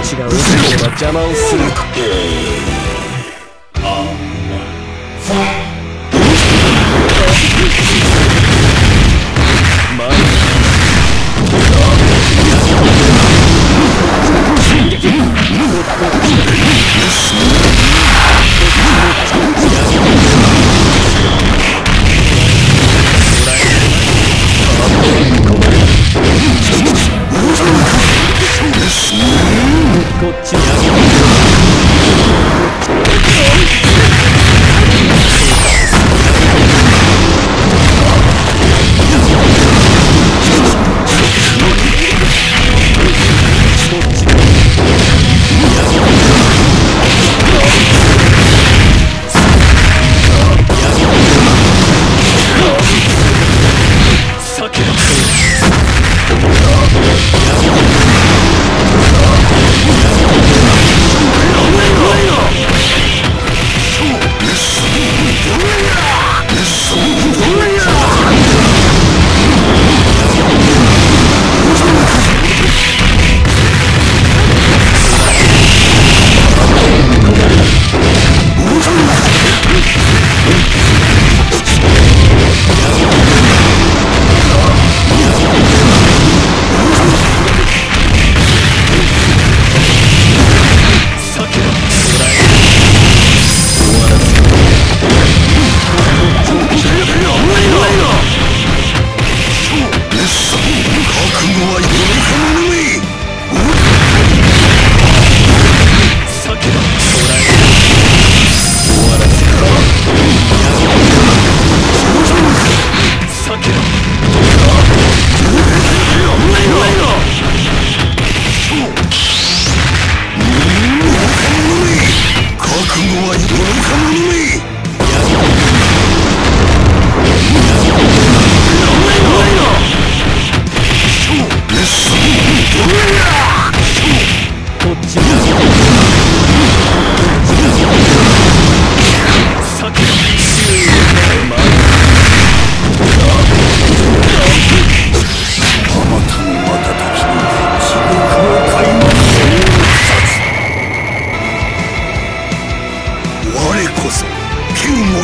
命が落ちれば邪魔をする。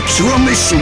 極めし者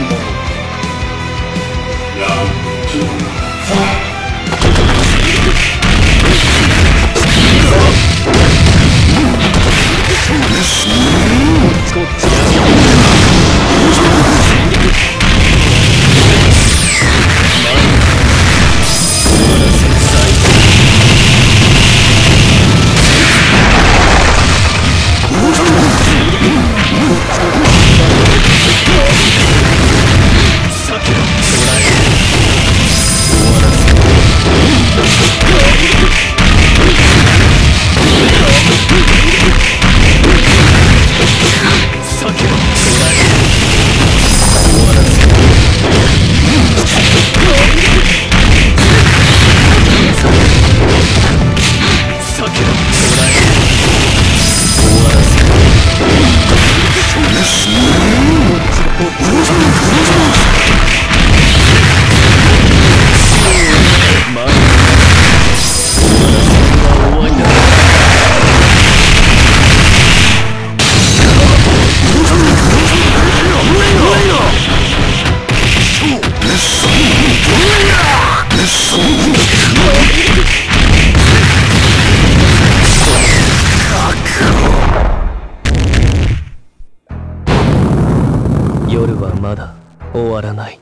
まだ終わらない。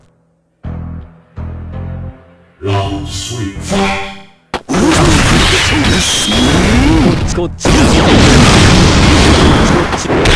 ラウンフこっちこっちこっち。